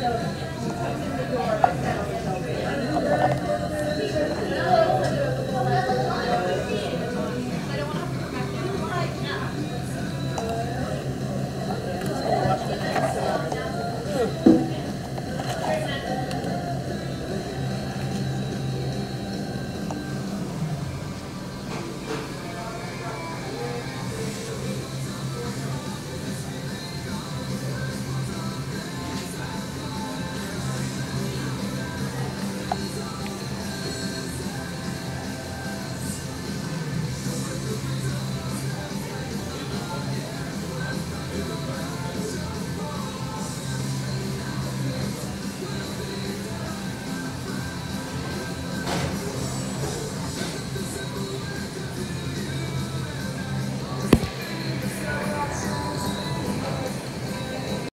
ちょっと待って。